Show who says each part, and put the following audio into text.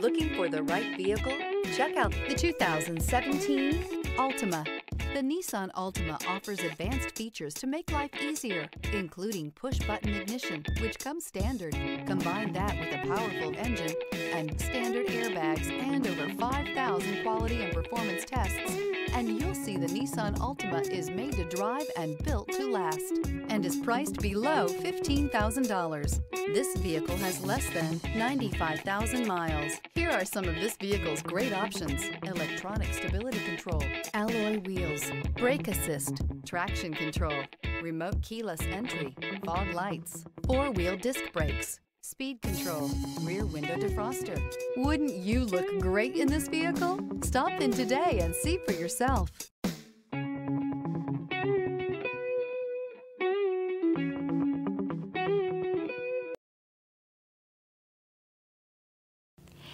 Speaker 1: Looking for the right vehicle? Check out the 2017 Altima. The Nissan Altima offers advanced features to make life easier, including push-button ignition, which comes standard. Combine that with a powerful engine and standard airbags and over 5,000 quality and performance tests, and you'll see the Nissan Altima is made to drive and built to last and is priced below $15,000. This vehicle has less than 95,000 miles. Here are some of this vehicle's great options. Electronic stability control, alloy wheels, brake assist, traction control, remote keyless entry, fog lights, four-wheel disc brakes, speed control, rear window defroster. Wouldn't you look great in this vehicle? Stop in today and see for yourself.